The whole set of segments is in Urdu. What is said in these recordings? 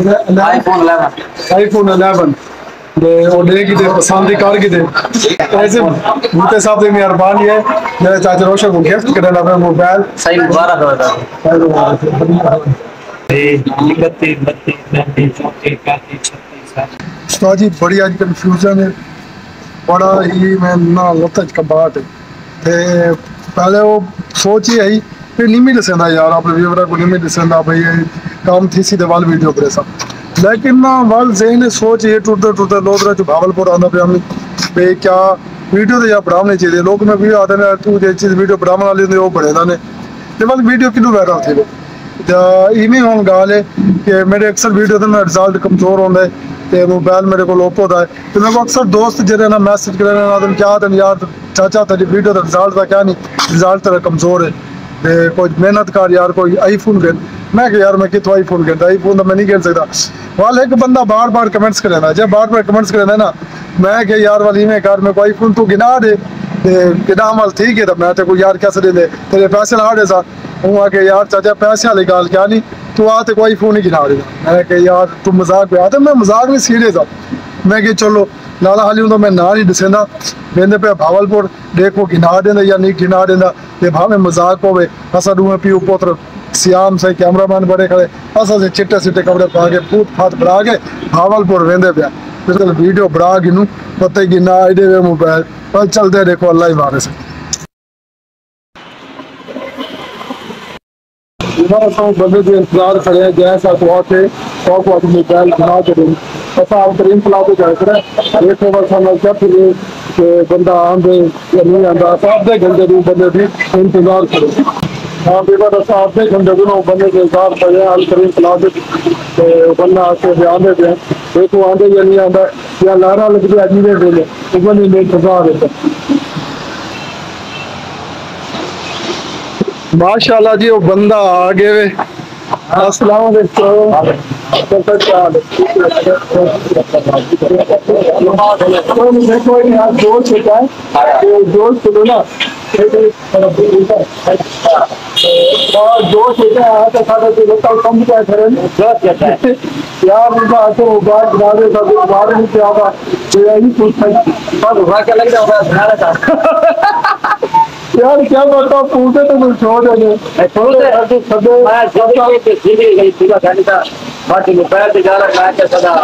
آئی فون الیون آئی فون 11 تے او دے کی تے پسند کر کے تے ایسے بوتے صاحب دی مہربانی ہے۔ میرے چاچا روشن کو گفٹ کرنا اپنا موبائل صحیح مبارک ہو تھا استاد جی بڑی اج کنفیوژن ہے بڑا ہی میں نہ لتج کباٹ ہے۔ تے پہلے وہ سوچ ہی آئی کہ دسندا یار اپنے ویورا کو نہیں دسندا بھئی کام تھی سی تے ویڈیو کرے سا۔ لیکن نہ وال ذہن سوچ یہ ٹوٹتے ٹوٹتے لوگ جو بھاولپور آندا پیا میں بے کیا ویڈیو تے یا بڑھانے چاہیے۔ لوگ میں ویڈیو آتے ہیں تو جے چیز ویڈیو بڑھانے والی ہوندی وہ بڑھے نے تے ویڈیو کینو وائرل تھی؟ تے ایویں ہون گال ہے کہ میرے اکثر ویڈیو دے رزلٹ کمزور ہوندے، تے موبائل میرے کو اوپو دا ہے۔ تے میں اکثر دوست جڑے نا میسج کرے نا دن کیا دن یار، چاچا تیری جی، ویڈیو دا رزلٹ دا کیا نہیں رزلٹ تیرا کوئی محنت کر یار، کوئی آئی فون گن۔ میں کہ یار، میں کتوں آئی فون گندا آئی فون دا میں نہیں گن سکدا وال ایک بندہ بار بار کمنٹس کرے نا، جب بار بار کمنٹس کرے نا میں کہ یار والی میں کر، میں کوئی آئی فون تو گنا دے۔ تے کدا عمل ٹھیک ہے تے میں تے یار کیسے دے دے؟ تیرے پیسے لا دے سا۔ ہوں آ یار چاچا، پیسے والی گال کیا نہیں، تو آ تے کوئی فون نہیں گنا دے میں کہ یار، تو مذاق پہ آتے میں مذاق نہیں سیریس آ میں کہ چلو، لالا حالی ہوں تو میں نہ نہیں دسیندا بھاوے مذاق ہوے اسا دوے پیو پوتر سیام سے کیمرہ بڑے کھڑے اسا سے چٹے چٹے کپڑے پا کے پوت پھات بڑا کے بھاولپور ویندے پیا پھر ویڈیو بڑا گنو پتہ گنا ایڈے وے موبائل پر چلتے دیکھو اللہ ہی مارے سے جنہوں نے بندے کے انتظار کھڑے ہیں جیسا تو آتے سو کو اپنی موبائل بنا کے دیں ایسا آپ کریم پلا کے جائے کریں دیکھو بس ہم کیا پھر کہ بندہ آندے یا نہیں آندا آدھے گھنٹے دوں بندے بھی انتظار کرے ہاں بے بات ایسا آدھے گھنٹے دوں بندے کے انتظار کھڑے ہیں کریم پلا کے تو بندہ آ کے آندے پہ دیکھو آندے یا نہیں آندا، یا لارا لگ گیا جیوے دے لے۔ وہ بندے میں انتظار ہے ماشاءاللہ جی وہ بندہ آ گئے وے۔ السلام علیکم۔ کیسا ہوتا ہے دوست چلو نا اور دوست ہوتا ہے آتا سارا تو لوگ کم کیا کریں دوست کہتا ہے یار ان کا آتے وہ بات بنا کیا ہوگا تو یہی پوچھتا ہے کیا لگ رہا ہے یار کیا بتا پوچھے تو چھوڑ دے میں چھوڑ دے باقی موبائل تجارت جا رہا ہے کہ صدا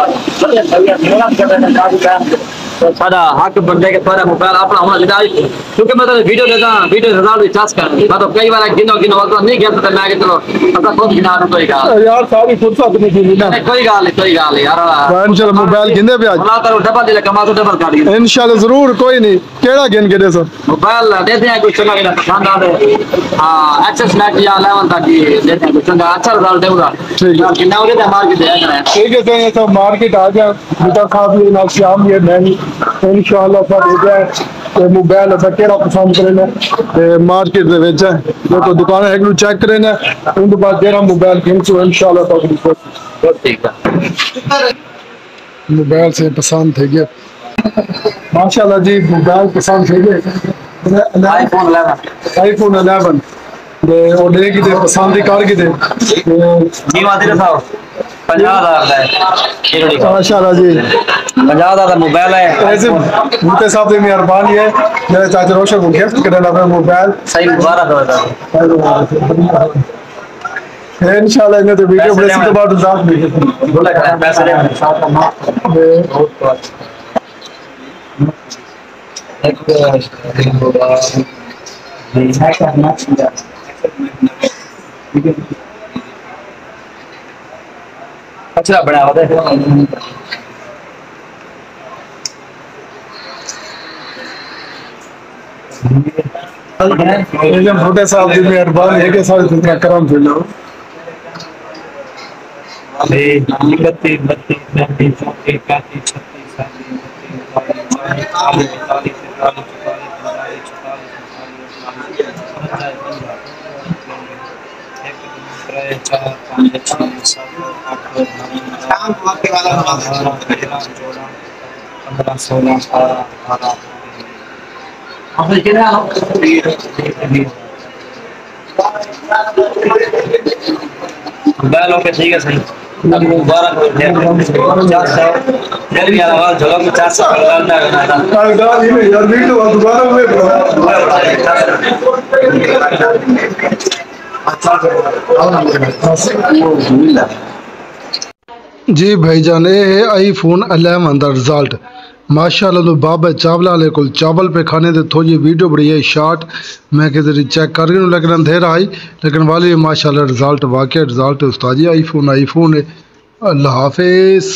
بڑے بھیا میرا کر رہے ہیں تو صدا حق بندے کے پر موبائل اپنا ہونا لیتا ہے۔ کیونکہ میں تو ویڈیو دیتا ہوں ویڈیو ہزار بھی چاس کر۔ میں تو کئی بار گنو گنو وقت نہیں گیا تو میں کہ چلو اپنا خود گنا دوں کوئی گال یار ساری فرصت نہیں تھی نا۔ کوئی گال نہیں کوئی گال یار انشاءاللہ موبائل گندے پہ آج۔ اللہ تعالی ڈبل دے کما تو ڈبل کر دیا انشاءاللہ ضرور کوئی نہیں۔ کیڑا گن کے دے سر۔ موبائل دیتے ہیں کچھ چنگا پسند آ دے۔ ہاں ایکسس میک یا 11 تک دیتے ہیں کچھ چنگا۔ اچھا رزلٹ دے گا۔ ٹھیک ہے۔ کتنا ہو گیا مارکیٹ دے کریں ٹھیک ہے سب مارکیٹ آ جائیں بیٹا صاحب یہ نال شام یہ میں انشاءاللہ سر ہو جائے تے موبائل پسند کرے نے تے مارکیٹ دے وچ ہے دیکھو دکان ہے کہ چیک کرے نے ان کے بعد جڑا موبائل گن سو انشاءاللہ تک بہت ٹھیک ہے موبائل سے پسند تھے گیا ماشاءاللہ جی موبائل پسند تھے گئے آئی فون 11 آئی فون 11 تے او دے کی تے پسند کر کے تے جی مادر صاحب پنجاہ ہزار کا ماشاء اللہ جی۔ پنجاہ ہزار کا موبائل ہے۔ ایسے بھوتے صاحب کی مہربانی ہے۔ میرے چاچے روشن کو گفٹ کرنے لگا موبائل۔ صحیح مبارک ہو انشاءاللہ انہیں تو ویڈیو بڑے سیدھے بات اللہ بھی۔ پیسے لے ساتھ کا ماں بہت بہت۔ ایک دن ہوگا یہ ہے کہ ہمارا چیزہ بوتے صاحب کی مہربانی ہے کہ سارے جتنا کرم پھر لو بتیس تینتیس چونتیس پینتیس چھتیس سینتیس اٹھتیس چالیس اکتالیس اکتالیس چوالیس پینتالیس چار پانچ چھ سات آٹھ پندرہ سولہ اٹھارہ موبائل اوکے ٹھیک ہے صحیح مبارک ہو جائے پچاس سو دل والا وال جھولوں میں چار سو کرنا ہے جی بھائی جان یہ ہے آئی فون 11 دا رزلٹ ماشاءاللہ تو بابا چاولا والے کل چاول پہ کھانے دے تھوڑی جی ویڈیو بڑی ہے، شارٹ. میں کہ ذری چیک کر گئی لیکن اندھیرا آئی. لیکن والی، ماشاءاللہ رزلٹ واقعی رزلٹ استاد آئی فون آئی فون ہے اللہ حافظ.